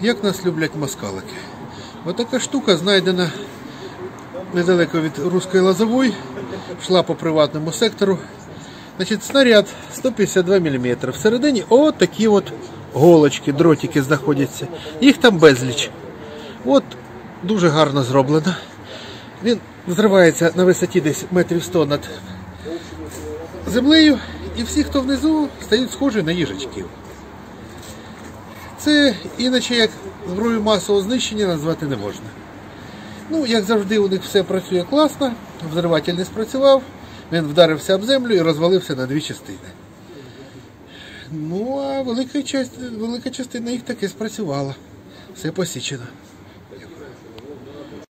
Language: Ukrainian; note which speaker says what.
Speaker 1: Як нас люблять москалики. Отака штука знайдена недалеко від Руської Лозової, йшла по приватному сектору. Значить, снаряд 152 мм. Всередині от от голочки, дротики знаходяться. Їх там безліч. От дуже гарно зроблено. Він взривається на висоті десь метрів 100 над землею, і всі, хто внизу, стають схожі на їжачків. Це іначе як зброю масового знищення назвати не можна. Ну, як завжди, у них все працює класно, взриватель не спрацював, він вдарився об землю і розвалився на дві частини. Ну, а велика, часть, велика частина їх таки спрацювала. Все посічено.